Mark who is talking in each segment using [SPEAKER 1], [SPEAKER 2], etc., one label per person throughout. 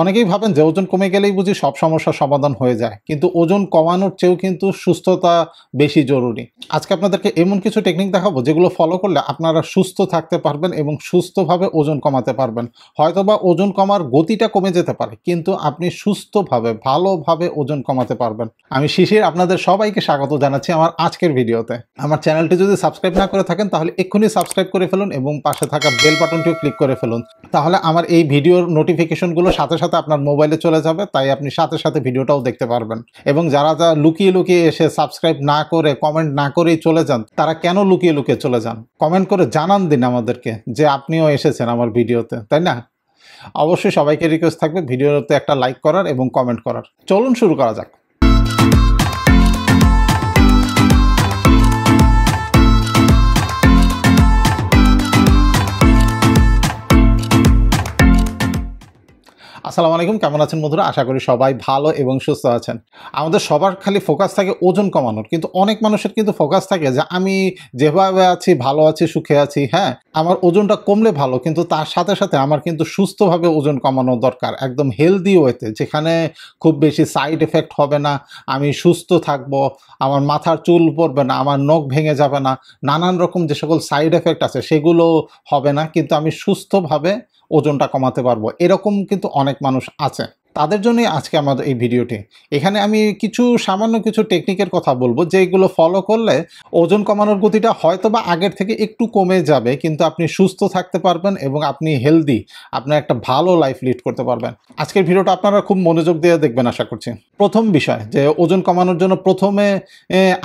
[SPEAKER 1] অনেকেই ভাবেন যে ওজন কমে গেলেই বুঝি সব সমস্যার সমাধান হয়ে যায়, কিন্তু ওজন কমানোর চেয়েও কিন্তু সুস্থতা বেশি জরুরি। আজকে আপনাদেরকে এমন কিছু টেকনিক দেখাবো যেগুলো ফলো করলে আপনারা সুস্থ থাকতে পারবেন এবং সুস্থভাবে ওজন কমাতে পারবেন। হয়তোবা ওজন কমার গতিটা কমে যেতে পারে, কিন্তু আপনি সুস্থভাবে, ভালোভাবে ওজন কমাতে পারবেন। আমি শিশির, আপনাদের সবাইকে স্বাগত জানাচ্ছি আমার আজকের ভিডিওতে। আমার চ্যানেলটি যদি সাবস্ক্রাইব না করে থাকেন, তাহলে এক্ষুনি সাবস্ক্রাইব করে ফেলুন এবং পাশে থাকা বেল বাটনটিও ক্লিক করে ফেলুন। তাহলে আমার এই ভিডিওর নোটিফিকেশনগুলো সাথে সাথে আপনার মোবাইলে চলে যাবে, তাই আপনি সাথে সাথে ভিডিওটাও দেখতে পারবেন। এবং যারা যারা লুকিয়ে লুকিয়ে এসে সাবস্ক্রাইব না করে কমেন্ট না করেই চলে যান, তারা কেন লুকিয়ে লুকিয়ে চলে যান? কমেন্ট করে জানান দিন আমাদেরকে যে আপনিও এসেছেন আমার ভিডিওতে, তাই না? অবশ্যই সবাইকে রিকোয়েস্ট থাকবে ভিডিওতে একটা লাইক করার এবং কমেন্ট করার। চলুন শুরু করা যাক। আসসালামু আলাইকুম, কেমন আছেন বন্ধুরা? আশা করি সবাই ভালো এবং সুস্থ আছেন। আমাদের সবার খালি ফোকাস থাকে ওজন কমানোর, কিন্তু অনেক মানুষের কিন্তু ফোকাস থাকে যে আমি যেভাবে আছি, ভালো আছি, সুখে আছি হ্যাঁ আমার ওজনটা কমলে ভালো, কিন্তু তার সাথে সাথে আমার কিন্তু সুস্থভাবে ওজন কমানো দরকার, একদম হেলদি ওয়েতে যেখানে খুব বেশি সাইড এফেক্ট হবে না, আমি সুস্থ থাকব, আমার মাথার চুল পড়বে না, আমার নখ ভেঙে যাবে না, নানান রকম যে সকল সাইড এফেক্ট আছে, সেগুলো হবে না, কিন্তু আমি সুস্থভাবে ওজনটা কমাতে পারব। এরকম কিন্তু অনেক মানুষ আছে। তাদের জন্যই আজকে আমাদের এই ভিডিওটি। এখানে আমি কিছু, সামান্য কিছু টেকনিকের কথা বলব, যেগুলো ফলো করলে ওজন কমানোর গতিটা হয়তো বা আগের থেকে একটু কমে যাবে, কিন্তু আপনি সুস্থ থাকতে পারবেন এবং আপনি হেলদি আপনার একটা ভালো লাইফ লিড করতে পারবেন। আজকের ভিডিওটা আপনারা খুব মনোযোগ দিয়ে দেখবেন, আশা করছি। প্রথম বিষয়, যে ওজন কমানোর জন্য প্রথমে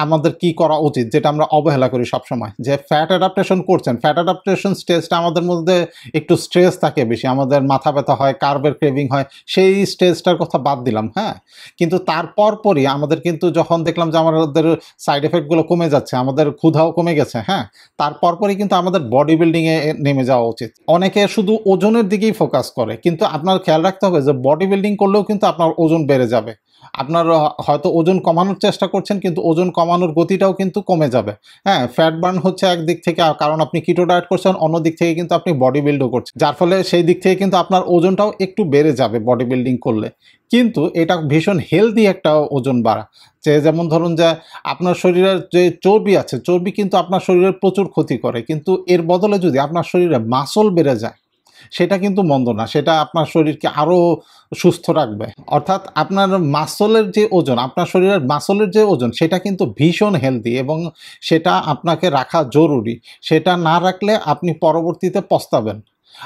[SPEAKER 1] আমাদের কি করা উচিত, যেটা আমরা অবহেলা করি সবসময়, যে ফ্যাট অ্যাডাপ্টেশন করছেন ফ্যাট অ্যাডাপ্টেশন স্টেজটা আমাদের মধ্যে একটু স্ট্রেস থাকে বেশি, আমাদের মাথা ব্যথা হয় কার্বের ক্রেভিং হয়, সেই স্টেজটার কথা বাদ দিলাম হ্যাঁ? কিন্তু তারপর পরই আমাদের কিন্তু যখন দেখলাম যে আমাদের সাইড এফেক্টগুলো কমে যাচ্ছে, আমাদের ক্ষুধাও কমে গেছে হ্যাঁ? তারপর পরই কিন্তু আমাদের বডি বিল্ডিংয়ে নেমে যাওয়া উচিত। অনেকে শুধু ওজনের দিকেই ফোকাস করে, কিন্তু আপনার খেয়াল রাখতে হবে যে বডি বিল্ডিং করলেও কিন্তু আপনার ওজন বেড়ে যাবে। আপনার হয়তো ওজন কমানোর চেষ্টা করছেন, কিন্তু ওজন কমানোর গতিটাও কিন্তু কমে যাবে হ্যাঁ? ফ্যাট বার্ন হচ্ছে একদিক থেকে কারণ আপনি কিটো ডায়েট করছেন, অন্য দিক থেকে কিন্তু আপনি বডি বিল্ডও করছেন। যার ফলে সেই দিক থেকে কিন্তু আপনার ওজনটাও একটু বেড়ে যাবে বডি বিল্ডিং করলে। কিন্তু এটা ভীষণ হেলদি একটা ওজন বাড়া। যে যেমন ধরুন যে আপনার শরীরের যে চর্বি আছে, চর্বি কিন্তু আপনার শরীরের প্রচুর ক্ষতি করে। কিন্তু এর বদলে যদি আপনার শরীরে মাসল বেড়ে যায়, সেটা কিন্তু মন্দ না। সেটা আপনার শরীরকে আরও সুস্থ রাখবে। অর্থাৎ আপনার মাসলের যে ওজন, আপনার শরীরের মাসলের যে ওজন, সেটা কিন্তু ভীষণ হেলদি এবং সেটা আপনাকে রাখা জরুরি। সেটা না রাখলে আপনি পরবর্তীতে পস্তাবেন।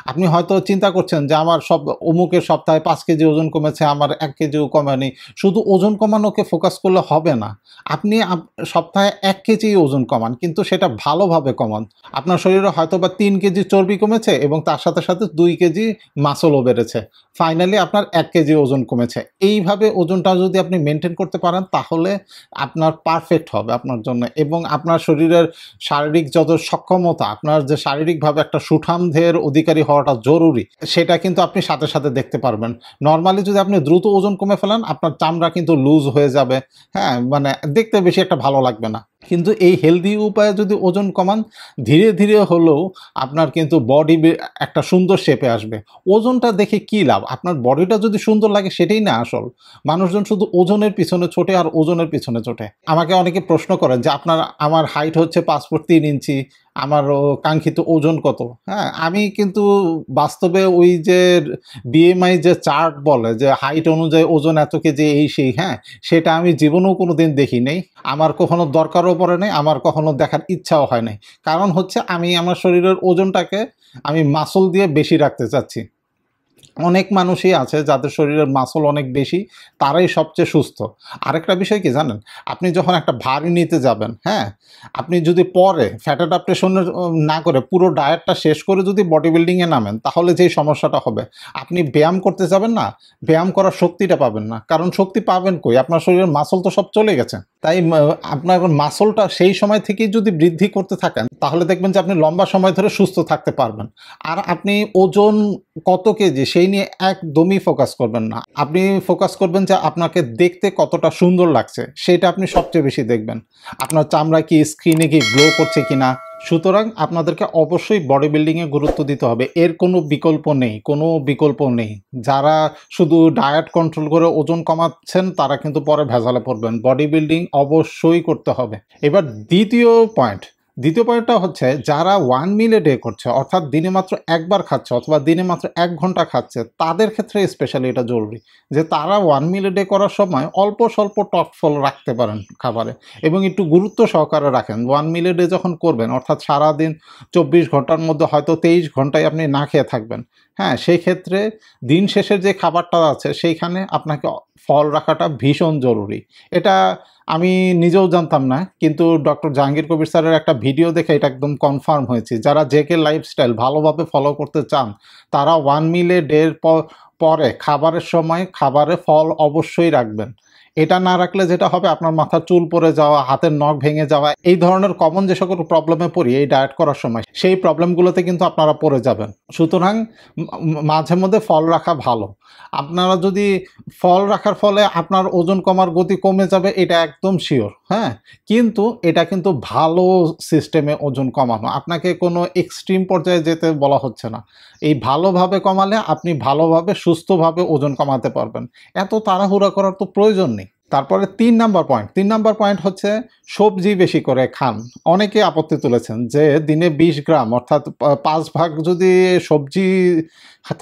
[SPEAKER 1] আপনি হয়তো চিন্তা করছেন যে আমার সব অমুকের সপ্তাহে পাঁচ কেজি ওজন কমেছে, আমার এক কেজিও কমেনি। শুধু ওজন কমানোকে ফোকাস করলে হবে না। আপনি সপ্তাহে এক কেজি ওজন কমান, কিন্তু সেটা ভালোভাবে কমান। আপনার শরীরে হয়তো বা তিন কেজি চর্বি কমেছে এবং তার সাথে সাথে দুই কেজি মাসলও বেড়েছে। ফাইনালি আপনার এক কেজি ওজন কমেছে। এইভাবে ওজনটা যদি আপনি মেনটেন করতে পারেন, তাহলে আপনার পারফেক্ট হবে আপনার জন্য। এবং আপনার শরীরের শারীরিক যত সক্ষমতা, আপনার যে শারীরিকভাবে একটা সুঠামদের অধিকারী হওয়াটা জরুরি, সেটা কিন্তু আপনি সাথে সাথে দেখতে পারবেন। নর্মালি যদি আপনি দ্রুত ওজন কমে ফেলেন, আপনার চামড়া কিন্তু লুজ হয়ে যাবে। হ্যাঁ মানে দেখতে বেশি একটা ভালো লাগবে না। কিন্তু এই হেলদি উপায়ে যদি ওজন কমান, ধীরে ধীরে হলেও আপনার কিন্তু বডি একটা সুন্দর শেপে আসবে। ওজনটা দেখে কি লাভ? আপনার বডিটা যদি সুন্দর লাগে, সেটাই না আসল। মানুষজন শুধু ওজনের পিছনে ছোটে আর ওজনের পিছনে ছোটে। আমাকে অনেকে প্রশ্ন করেন যে, আপনার, আমার হাইট হচ্ছে পাঁচ ফুট তিন ইঞ্চি আমার কাঙ্ক্ষিত ওজন কত? হ্যাঁ আমি কিন্তু বাস্তবে ওই যে বিএমআই যে চার্ট বলে যে হাইট অনুযায়ী ওজন এত কেজি এই সেই হ্যাঁ সেটা আমি জীবনেও কোনো দিন দেখি নেই। আমার কখনো দরকারও পড়ে নেই, আমার কখনো দেখার ইচ্ছাও হয় নাই। কারণ হচ্ছে আমি আমার শরীরের ওজনটাকে আমি মাসল দিয়ে বেশি রাখতে চাচ্ছি। অনেক মানুষই আছে যাদের শরীরের মাসল অনেক বেশি, তারাই সবচেয়ে সুস্থ। আরেকটা বিষয় কি জানেন? আপনি যখন একটা ভারী নিতে যাবেন হ্যাঁ? আপনি যদি পরে ফ্যাট অ্যাডাপ্টেশনের না করে পুরো ডায়েটটা শেষ করে যদি বডি বিল্ডিংয়ে নামেন, তাহলে যেই সমস্যাটা হবে, আপনি ব্যায়াম করতে যাবেন না, ব্যায়াম করার শক্তিটা পাবেন না। কারণ শক্তি পাবেন কই? আপনার শরীরের মাসল তো সব চলে গেছে। তাই আপনার মাসলটা সেই সময় থেকেই যদি বৃদ্ধি করতে থাকেন, তাহলে দেখবেন যে আপনি লম্বা সময় ধরে সুস্থ থাকতে পারবেন। আর আপনি ওজন কত কেজি, সেই এই নিয়ে একদমই ফোকাস করবেন না। আপনি ফোকাস করবেন যে আপনাকে দেখতে কতটা সুন্দর লাগছে, সেটা আপনি সবচেয়ে বেশি দেখবেন। আপনার চামড়া কি স্ক্রিনে কি গ্লো করছে কিনা, সুতরাং আপনাদেরকে অবশ্যই বডি বিল্ডিংয়ে গুরুত্ব দিতে হবে। এর কোনো বিকল্প নেই, কোনো বিকল্প নেই। যারা শুধু ডায়েট কন্ট্রোল করে ওজন কমাচ্ছেন, তারা কিন্তু পরে ভেজালে পড়বেন। বডি বিল্ডিং অবশ্যই করতে হবে। এবার দ্বিতীয় পয়েন্ট দ্বিতীয় পয়েন্টটা হচ্ছে যারা ওয়ান মিলে ডে করছে, অর্থাৎ দিনে মাত্র একবার খাচ্ছে অথবা দিনে মাত্র এক ঘণ্টা খাচ্ছে, তাদের ক্ষেত্রে স্পেশালি এটা জরুরি যে তারা ওয়ান মিলে ডে করার সময় অল্প স্বল্প টক ফল রাখতে পারেন খাবারে এবং একটু গুরুত্ব সহকারে রাখেন। ওয়ান মিলে ডে যখন করবেন, অর্থাৎ সারাদিন চব্বিশ ঘণ্টার মধ্যে হয়তো তেইশ ঘন্টায় আপনি না খেয়ে থাকবেন হ্যাঁ সেই ক্ষেত্রে দিন শেষের যে খাবারটা আছে, সেইখানে আপনাকে ফল রাখাটা ভীষণ জরুরি। এটা আমি নিজেও জানতাম না, কিন্তু ডক্টর জাহাঙ্গীর কবির স্যারের একটা ভিডিও দেখে এটা একদম কনফার্ম হয়েছে। যারা জেকে লাইফস্টাইল ভালোভাবে ফলো করতে চান, তারা ওয়ান মিলে ডের পরে খাবারের সময় খাবারে ফল অবশ্যই রাখবেন। এটা না রাখলে যেটা হবে, আপনার মাথার চুল পড়ে যাওয়া, হাতের নখ ভেঙে যাওয়া, এই ধরনের কমন যে সকল প্রবলেমে পড়ি, এই ডায়েট করার সময়, সেই প্রবলেমগুলোতে কিন্তু আপনারা পড়ে যাবেন। সুতরাং মাঝে মধ্যে ফল রাখা ভালো। আপনারা যদি ফল রাখার ফলে আপনার ওজন কমার গতি কমে যাবে, এটা একদম শিওর হ্যাঁ? কিন্তু এটা কিন্তু ভালো সিস্টেমে ওজন কমানো। আপনাকে কোনো এক্সট্রিম পর্যায়ে যেতে বলা হচ্ছে না। এই ভালোভাবে কমালে আপনি ভালোভাবে, সুস্থভাবে ওজন কমাতে পারবেন। এত তাড়াহুড়া করার তো প্রয়োজন নেই। তারপরে তিন নাম্বার পয়েন্ট তিন নাম্বার পয়েন্ট হচ্ছে সবজি বেশি করে খান। অনেকে আপত্তি তুলেছেন যে দিনে বিশ গ্রাম, অর্থাৎ পাঁচ ভাগ যদি সবজি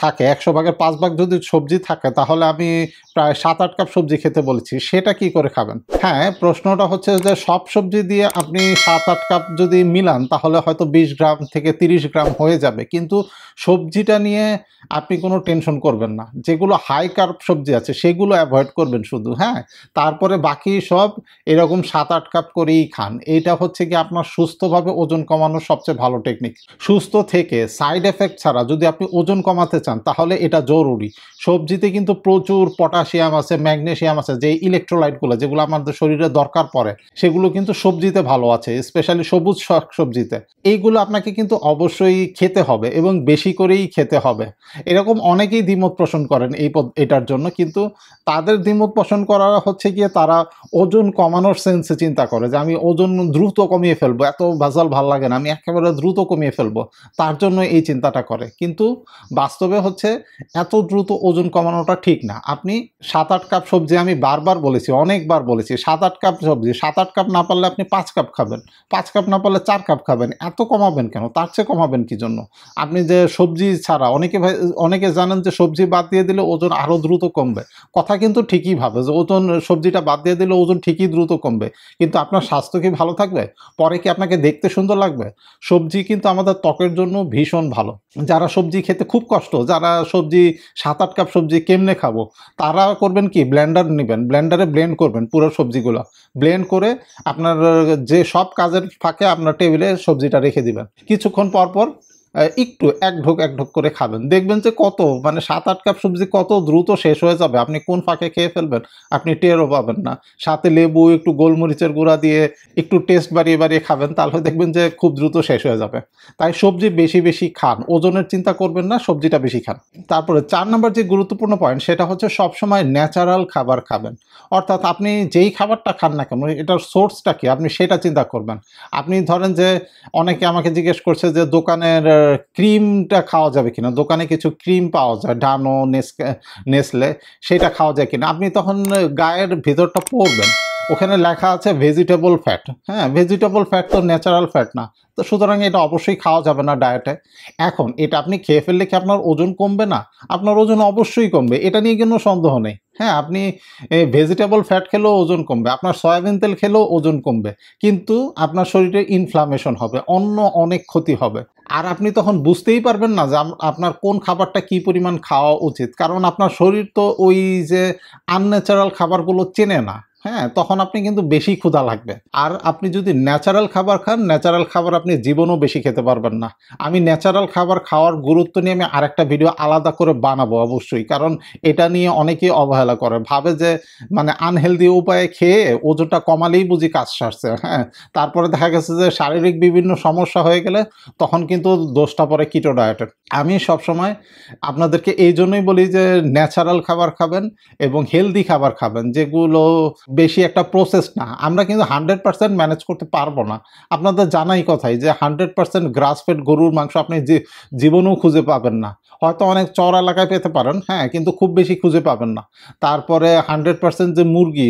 [SPEAKER 1] থাকে, একশো ভাগের পাঁচ ভাগ যদি সবজি থাকে, তাহলে আমি প্রায় সাত আট কাপ সবজি খেতে বলেছি, সেটা কি করে খাবেন? হ্যাঁ প্রশ্নটা হচ্ছে যে সব সবজি দিয়ে আপনি সাত আট কাপ যদি মিলান, তাহলে হয়তো বিশ গ্রাম থেকে তিরিশ গ্রাম হয়ে যাবে। কিন্তু সবজিটা নিয়ে আপনি কোনো টেনশন করবেন না। যেগুলো হাই কার্ব সবজি আছে, সেগুলো অ্যাভয়েড করবেন শুধু হ্যাঁ? তারপরে বাকি সব এরকম সাত আট কাপ করেই খান। এইটা হচ্ছে কি আপনার সুস্থভাবে ওজন কমানোর সবচেয়ে ভালো টেকনিক সুস্থ থেকে সাইড এফেক্ট ছাড়া যদি আপনি ওজন কমাতে চান, তাহলে এটা জরুরি। সবজিতে কিন্তু প্রচুর পটাশিয়াম আছে, ম্যাগনেশিয়াম আছে যে ইলেকট্রোলাইটগুলো যেগুলো আমাদের শরীরে দরকার পড়ে, সেগুলো কিন্তু সবজিতে ভালো আছে স্পেশালি সবুজ শাক সবজিতে এইগুলো আপনাকে কিন্তু অবশ্যই খেতে হবে এবং বেশি করেই খেতে হবে। এরকম অনেকেই দ্বিমত পোষণ করেন এই এটার জন্য, কিন্তু তাদের দ্বিমত পোষণ করা হচ্ছে গিয়ে তারা ওজন কমানোর সেন্সে চিন্তা করে যে আমি ওজন দ্রুত কমিয়ে ফেলব, এত ভাজাল ভালো লাগে না, আমি একেবারে দ্রুত কমিয়ে ফেলব, তার জন্য এই চিন্তাটা করে। কিন্তু বাস্তবে হচ্ছে এত দ্রুত ওজন কমানোটা ঠিক না। আপনি সাত আট কাপ সবজি আমি বারবার বলেছি, অনেকবার বলেছি সাত আট কাপ সবজি সাত আট কাপ না পারলে আপনি পাঁচ কাপ খাবেন, পাঁচ কাপ না পারলে চার কাপ খাবেন, এত কমাবেন কেন? তার চেয়ে কমাবেন কি জন্য? আপনি যে সবজি ছাড়া, অনেকে অনেকে জানেন যে সবজি বাদ দিয়ে দিলে ওজন আরও দ্রুত কমবে। কথা কিন্তু ঠিকই ভাবে যে ওজন সবজিটা বাদ দিয়ে দিলে ওজন ঠিকই দ্রুত কমবে। কিন্তু আপনার স্বাস্থ্য কি ভালো থাকবে? পরে কি আপনাকে দেখতে সুন্দর লাগবে? সবজি কিন্তু আমাদের ত্বকের জন্য ভীষণ ভালো। যারা সবজি খেতে খুব কষ্ট, যারা সবজি সাত আট কাপ সবজি কেমনে খাব? তারা করবেন কি? ব্লেন্ডার নেবেন। ব্লেন্ডারে ব্লেন্ড করবেন পুরো সবজিগুলো। ব্লেন্ড করে আপনার যে সব কাজের ফাঁকে আপনার টেবিলে সবজিটা রেখে দিবেন। কিছুক্ষণ পর পর একটু এক ঢোক এক ঢোক করে খাবেন। দেখবেন যে কত মানে সাত আট কাপ সবজি কত দ্রুত শেষ হয়ে যাবে। আপনি কোন ফাঁকে খেয়ে ফেলবেন? আপনি টেরও পাবেন না। সাথে লেবু, একটু গোলমরিচের গুঁড়া দিয়ে একটু টেস্ট বাড়িয়ে বাড়িয়ে খাবেন, তাহলে দেখবেন যে খুব দ্রুত শেষ হয়ে যাবে। তাই সবজি বেশি বেশি খান। ওজনের চিন্তা করবেন না, সবজিটা বেশি খান। তারপরে চার নম্বর যে গুরুত্বপূর্ণ পয়েন্ট সেটা হচ্ছে সবসময় ন্যাচারাল খাবার খাবেন। অর্থাৎ আপনি যেই খাবারটা খান না কেন, এটার সোর্সটা কি? আপনি সেটা চিন্তা করবেন। আপনি ধরেন যে অনেকে আমাকে জিজ্ঞেস করছে যে দোকানের ক্রিমটা খাওয়া যাবে কিনা? দোকানে কিছু ক্রিম পাওয়া যায়, ডানো নেসলে, সেটা খাওয়া যায় কিনা? আপনি তখন গায়ের ভেতরটা পড়বেন ওখানে লেখা আছে ভেজিটেবল ফ্যাট হ্যাঁ ভেজিটেবল ফ্যাট তো ন্যাচারাল ফ্যাট না। তো সুতরাং এটা অবশ্যই খাওয়া যাবে না ডায়েটে এখন, এটা আপনি খেয়ে ফেললে কি আপনার ওজন কমবে না? আপনার ওজন অবশ্যই কমবে, এটা নিয়ে কোনো সন্দেহ নেই। হ্যাঁ আপনি ভেজিটেবল ফ্যাট খেলেও ওজন কমবে, আপনার সয়াবিন তেল খেলেও ওজন কমবে, কিন্তু আপনার শরীরে ইনফ্লামেশন হবে, অন্য অনেক ক্ষতি হবে। আর আপনি তখন বুঝতেই পারবেন না যে আপনার কোন খাবারটা কি পরিমাণ খাওয়া উচিত। কারণ আপনার শরীর তো ওই যে আনন্যাচারাল খাবারগুলো চেনে না। হ্যাঁ তখন আপনি কিন্তু বেশি ক্ষুধা লাগবে। আর আপনি যদি ন্যাচারাল খাবার খান ন্যাচারাল খাবার আপনি জীবনও বেশি খেতে পারবেন না। আমি ন্যাচারাল খাবার খাওয়ার গুরুত্ব নিয়ে আমি আরেকটা ভিডিও আলাদা করে বানাবো অবশ্যই। কারণ এটা নিয়ে অনেকেই অবহেলা করে। ভাবে যে মানে আনহেলদি উপায়ে খেয়ে ওজনটা কমালেই বুঝি কাজ সারছে হ্যাঁ। তারপরে দেখা গেছে যে, শারীরিক বিভিন্ন সমস্যা হয়ে গেলে তখন কিন্তু দোষটা পরে কিটো ডায়েটের আমি সবসময় আপনাদেরকে এই জন্যই বলি যে ন্যাচারাল খাবার খাবেন এবং হেলদি খাবার খাবেন। যেগুলো বেশি একটা প্রসেস না। আমরা কিন্তু হান্ড্রেড পার্সেন্ট ম্যানেজ করতে পারব না। আপনাদের জানাই কথাই যে হান্ড্রেড পার্সেন্ট গ্রাস ফেড গরুর মাংস আপনি জীবনেও খুঁজে পাবেন না। হয়তো অনেক চর এলাকায় পেতে পারেন হ্যাঁ কিন্তু খুব বেশি খুঁজে পাবেন না। তারপরে হান্ড্রেড পার্সেন্ট যে মুরগি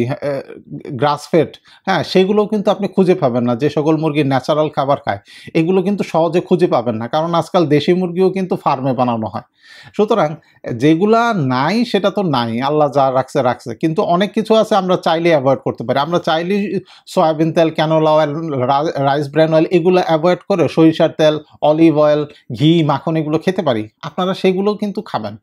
[SPEAKER 1] গ্রাস ফেড হ্যাঁ সেগুলোও কিন্তু আপনি খুঁজে পাবেন না। যে সকল মুরগি ন্যাচারাল খাবার খায়, এগুলো কিন্তু সহজে খুঁজে পাবেন না, কারণ আজকাল দেশি মুরগিও কিন্তু ফার্মে বানানো হয়। সুতরাং যেগুলা নাই, সেটা তো নাই, আল্লাহ যা রাখছে রাখছে। কিন্তু অনেক কিছু আছে আমরা চাইলে অ্যাভয়েড করতে পারি। আমরা চাইলে সয়াবিন তেল canola oil rice bran oil এগুলো অ্যাভয়েড করে সরিষার তেল অলিভ অয়েল ঘি, মাখন এগুলো খেতে পারি। আপনারা সেগুলো কিন্তু খাবেন।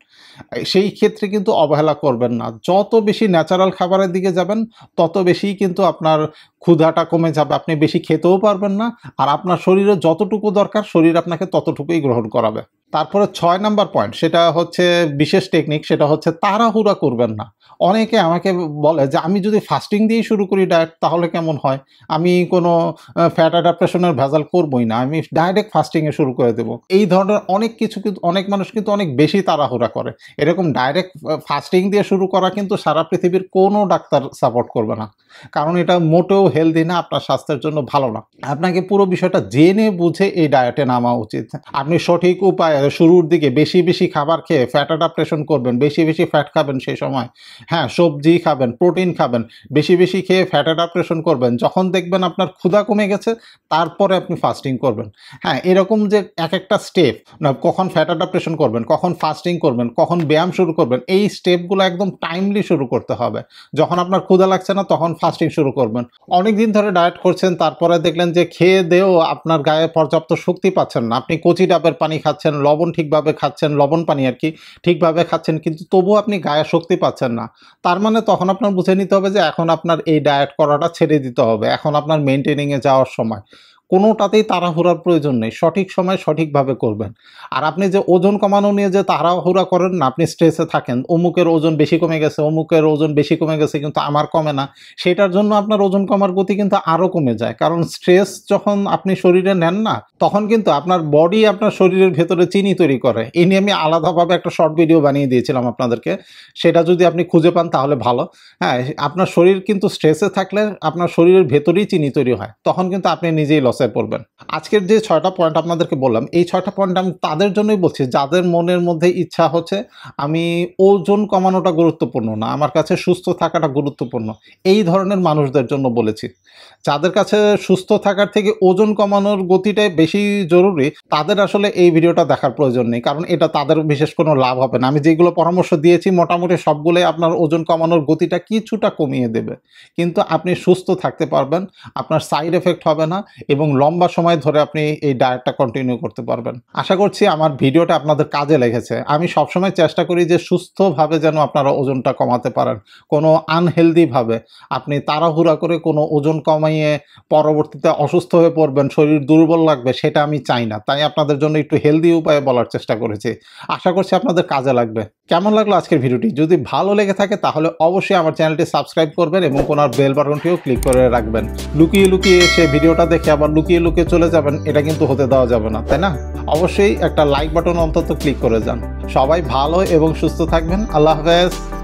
[SPEAKER 1] সেই ক্ষেত্রে কিন্তু অবহেলা করবেন না। যত বেশি ন্যাচারাল খাবারের দিকে যাবেন, তত বেশি কিন্তু আপনার ক্ষুধাটা কমে যাবে। আপনি বেশি খেতেও পারবেন না, আর আপনার শরীরে যতটুকু দরকার, শরীর আপনাকে ততটুকুই গ্রহণ করাবে। তারপরে ছয় নাম্বার পয়েন্ট সেটা হচ্ছে বিশেষ টেকনিক সেটা হচ্ছে তাড়াহুড়া করবেন না। অনেকে আমাকে বলে যে, আমি যদি ফাস্টিং দিয়ে শুরু করি ডায়েট তাহলে কেমন হয়? আমি কোনো ফ্যাট অ্যাডাপ্টেশনের ভেজাল করবই না। আমি ডাইরেক্ট ফাস্টিংয়ে শুরু করে দেবো। এই ধরনের অনেক কিছু কিন্তু, অনেক মানুষ কিন্তু অনেক বেশি তাড়াহুড়া করে। এরকম ডাইরেক্ট ফাস্টিং দিয়ে শুরু করা কিন্তু সারা পৃথিবীর কোনো ডাক্তার সাপোর্ট করবে না। কারণ এটা মোটেও হেলদি না, আপনার স্বাস্থ্যের জন্য ভালো না। আপনাকে পুরো বিষয়টা জেনে বুঝে এই ডায়েটে নামা উচিত। আপনি সঠিক উপায়ে শুরুর দিকে বেশি বেশি খাবার খেয়ে ফ্যাট অ্যাডাপ্টেশন করবেন, বেশি বেশি ফ্যাট খাবেন সেই সময়। হ্যাঁ সবজি খাবেন প্রোটিন খাবেন, বেশি বেশি খেয়ে ফ্যাট অ্যাডাপ্টেশন করবেন। যখন দেখবেন আপনার ক্ষুধা কমে গেছে, তারপরে আপনি ফাস্টিং করবেন। হ্যাঁ এরকম যে এক একটা স্টেপ না, কখন ফ্যাট অ্যাডাপ্টেশন করবেন, কখন ফাস্টিং করবেন, কখন ব্যায়াম শুরু করবেন, এই স্টেপগুলো একদম টাইমলি শুরু করতে হবে। যখন আপনার ক্ষুধা লাগছে না, তখন ফাস্টিং শুরু করবেন। অনেক দিন ধরে ডায়েট করছেন, তারপরে দেখলেন যে খেয়ে দেও আপনার গায়ে পর্যাপ্ত শক্তি পাচ্ছেন না। আপনি কচি ডাবের পানি খাচ্ছেন লবণ ঠিকভাবে খাচ্ছেন, লবণ পানি আর কি ঠিকভাবে খাচ্ছেন, কিন্তু তবুও আপনি গায়ে শক্তি পাচ্ছেন না। তার মানে তখন আপনার বুঝে নিতে হবে যে এখন আপনার এই ডায়েট করাটা ছেড়ে দিতে হবে, এখন আপনার মেনটেনিংয়ে যাওয়ার সময়। কোনোটাতেই তাড়াহুড়ার প্রয়োজন নেই। সঠিক সময় সঠিকভাবে করবেন। আর আপনি যে ওজন কমানো নিয়ে যে তাড়াহুড়া করেন না, আপনি স্ট্রেসে থাকেন, অমুকের ওজন বেশি কমে গেছে, অমুকের ওজন বেশি কমে গেছে কিন্তু আমার কমে না, সেটার জন্য আপনার ওজন কমার গতি কিন্তু আরও কমে যায়। কারণ স্ট্রেস যখন আপনি শরীরে নেন না, তখন কিন্তু আপনার বডি আপনার শরীরের ভেতরে চিনি তৈরি করে। এই নিয়ে আমি আলাদাভাবে একটা শর্ট ভিডিও বানিয়ে দিয়েছিলাম আপনাদেরকে। সেটা যদি আপনি খুঁজে পান তাহলে ভালো। হ্যাঁ আপনার শরীর কিন্তু স্ট্রেসে থাকলে আপনার শরীরের ভেতরেই চিনি তৈরি হয়। তখন কিন্তু আপনি নিজেই লসে পড়বেন আজকের যে ছয়টা পয়েন্ট আপনাদেরকে বললাম, এই ছয়টা পয়েন্ট আমি তাদের জন্যই বলছি, যাদের মনের মধ্যে ইচ্ছা হচ্ছে, আমি ওজন কমানোটা গুরুত্বপূর্ণ না, আমার কাছে সুস্থ থাকাটা গুরুত্বপূর্ণ। এই ধরনের মানুষদের জন্য বলেছি। যাদের কাছে সুস্থ থাকার থেকে ওজন কমানোর গতিটাই বেশি জরুরি, তাদের আসলে এই ভিডিওটা দেখার প্রয়োজন নেই, কারণ এটা তাদের বিশেষ কোনো লাভ হবে না। আমি যেগুলো পরামর্শ দিয়েছি, মোটামুটি সবগুলোই আপনার ওজন কমানোর গতিটা কিছুটা কমিয়ে দেবে। কিন্তু আপনি সুস্থ থাকতে পারবেন, আপনার সাইড এফেক্ট হবে না এবং লম্বা সময় ধরে আপনি এই ডায়েটটা কন্টিনিউ করতে পারবেন। আশা করছি আমার ভিডিওটা আপনাদের কাজে লেগেছে। আমি সবসময় চেষ্টা করি যে সুস্থভাবে যেন আপনারা ওজনটা কমাতে পারেন। কোনো আনহেলদিভাবে আপনি তাড়াহুড়া করে কোনো ওজন কমাইয়ে পরবর্তীতে অসুস্থ হয়ে পড়বেন, শরীর দুর্বল লাগবে, সেটা আমি চাই না। তাই আপনাদের জন্য একটু হেলদি উপায়ে বলার চেষ্টা করেছি। আশা করছি আপনাদের কাজে লাগবে। কেমন লাগল আজকের ভিডিওটি? যদি ভালো লেগে থাকে তাহলে অবশ্যই আমার চ্যানেলটি সাবস্ক্রাইব করবেন এবং কোনো বেল বাটনটিও ক্লিক করে রাখবেন। লুকিয়ে লুকিয়ে এসে ভিডিওটা দেখে আবার লুকিয়ে লুকিয়ে চলে যাবেন, এটা কিন্তু হতে দেওয়া যাবে না, তাই না? অবশ্যই একটা লাইক বাটন অন্তত ক্লিক করে যান। সবাই ভালো এবং সুস্থ থাকবেন। আল্লাহ হাফেজ।